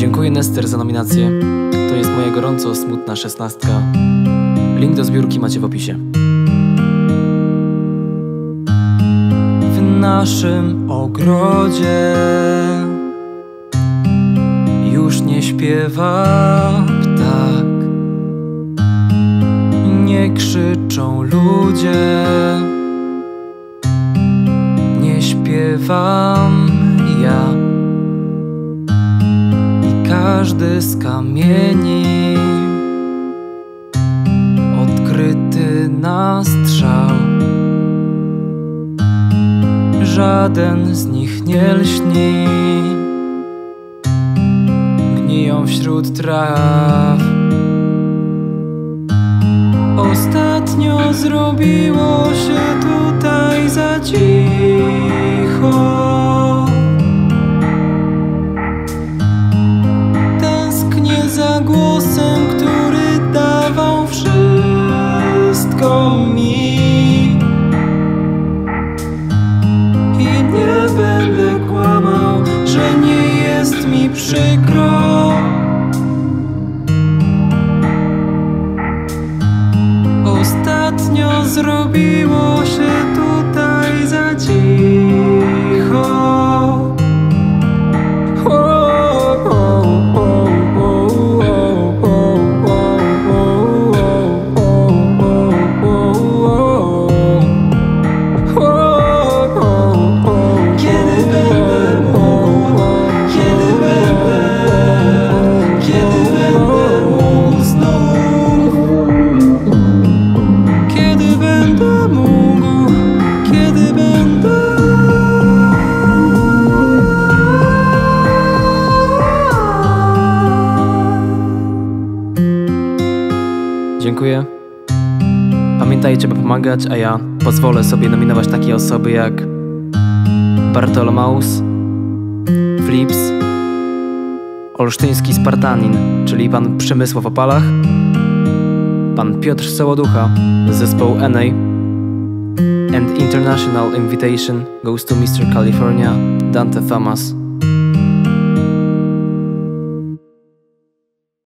Dziękuję Nester za nominację. To jest moja gorąco smutna szesnastka. Link do zbiórki macie w opisie. W naszym ogrodzie już nie śpiewa ptak. Nie krzyczą ludzie. Nie śpiewam każdy z kamieni odkryty na strzał. Żaden z nich nie lśni, gniją wśród traw. Ostatnio zrobiło się tutaj za cicho. Wszystko mi. I nie będę kłamał, że nie jest mi przykro. Ostatnio zrobiło się Dziękuję. Pamiętajcie, by pomagać, a ja pozwolę sobie nominować takie osoby jak Bartolomeus, Flips, Olsztyński Spartanin, czyli pan Przemysław Opalach, pan Piotr Sołoducha z zespołu NA and International Invitation goes to Mr. California Dante Thomas.